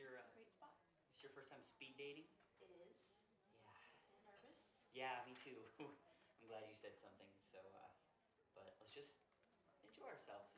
your uh, great spot. This your first time speed dating? It is. Yeah. Nervous. Yeah, me too. I'm glad you said something. So, uh, but let's just enjoy ourselves.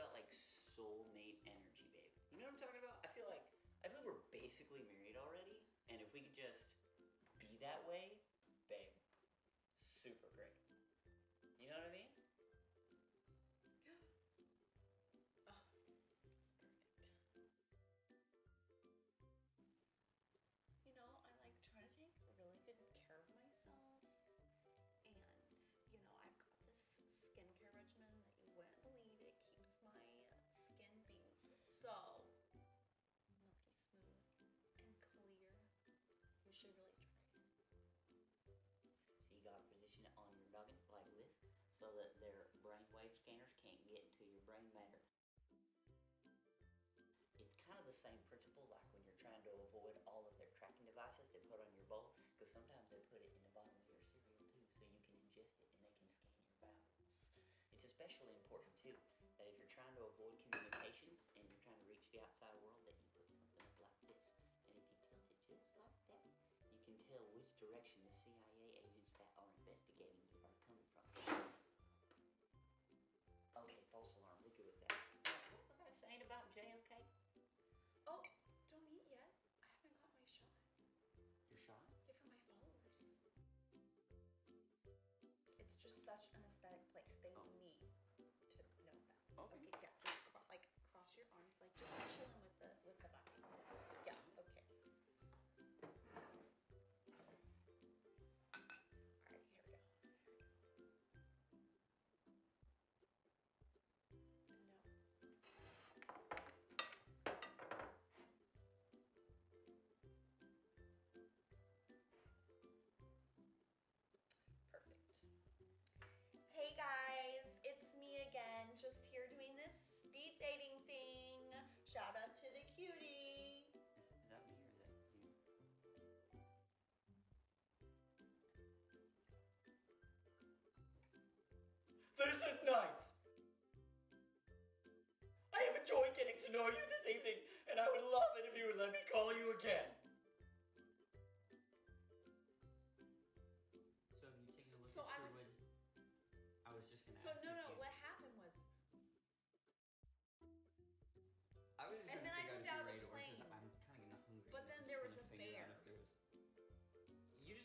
Got like soulmate energy, babe. You know what I'm talking about? I feel like, I feel like we're basically married already, and if we could just be that way, so that their brainwave scanners can't get to your brain matter. It's kind of the same principle like when you're trying to avoid all of their tracking devices they put on your bowl because sometimes they put it in the bottom of your cereal too so you can ingest it and they can scan your bowels. It's especially important too that if you're trying to avoid communications and you're trying to reach the outside world that you put something up like this and if you tilt it just like that you can tell which direction Shout out to the cutie. Is, is that me or is that you? This is nice! I have enjoyed getting to know you this evening, and I would love it if you would let me call you again.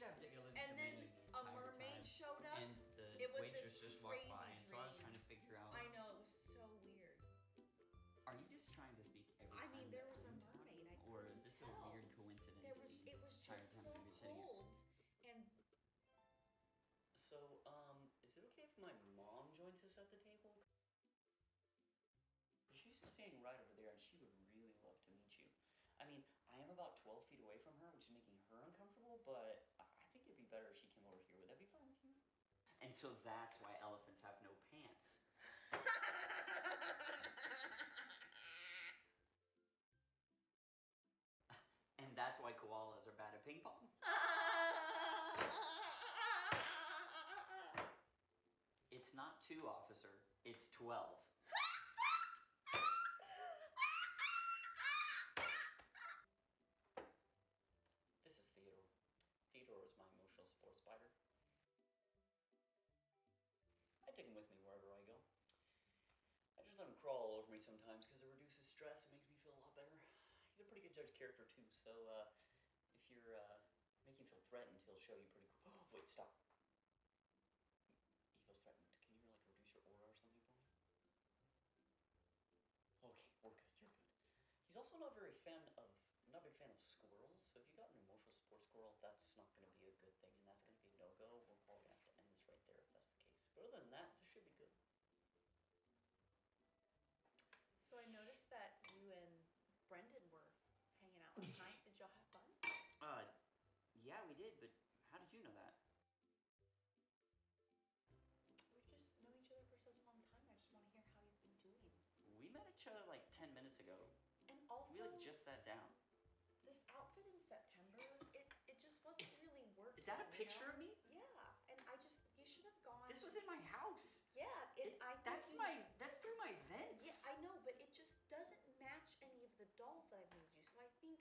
You just have to take a look at and then menu the a mermaid time. showed up. And the It was waitress this just walked by, crazy and so I was dream. trying to figure out. I know it was so weird. Are you just trying to speak every I time? mean, there was a I'm talking, mermaid, I or is this tell. a weird coincidence? There was it was just so we've been sitting here? cold, and So, um, is it okay if my mom joins us at the table? She's just standing right over there, and she would really love to meet you. I mean, I am about 12 feet away from her, which is making her uncomfortable, but I I think it'd be better if she came over here. Would that be fine with you? And so that's why elephants have no pants. And that's why koalas are bad at ping pong. It's not two, officer. It's 12. Just let him crawl all over me sometimes because it reduces stress. It makes me feel a lot better. He's a pretty good judge character too. So uh, if you're uh, make him feel threatened, he'll show you pretty cool. Oh, wait, stop. He feels threatened. Can you like reduce your aura or something for me? Okay, we're good. You're good. He's also not very fan of not a big fan of squirrels. So if you got an emotional support squirrel, that's not going to be a good thing, and that's going to be a no go. We're probably going to have to end this right there if that's the case. But other than that, this should be good. So I noticed that you and Brendan were hanging out last night. Did y'all have fun? Uh, yeah, we did, but how did you know that? We just know each other for such a long time. I just want to hear how you've been doing. We met each other like 10 minutes ago. And also, We like just sat down. this outfit in September, it, it just wasn't Is- really working. Is that a picture know? of me? Yeah, and I just you should have gone. This was in my house. Yeah, it, It- I think that's you- my that's through my vents. Yeah, I know, but it just doesn't match any of the dolls that I've made you. So I think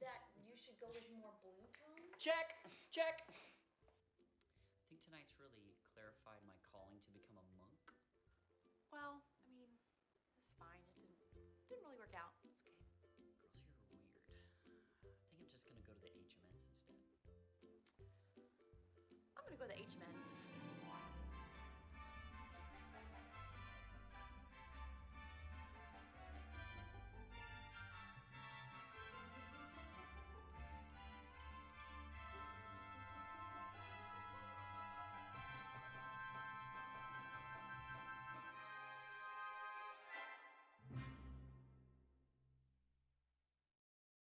that you should go with more blue tones. Check, check. I think tonight's really clarified my calling to become a monk. Well,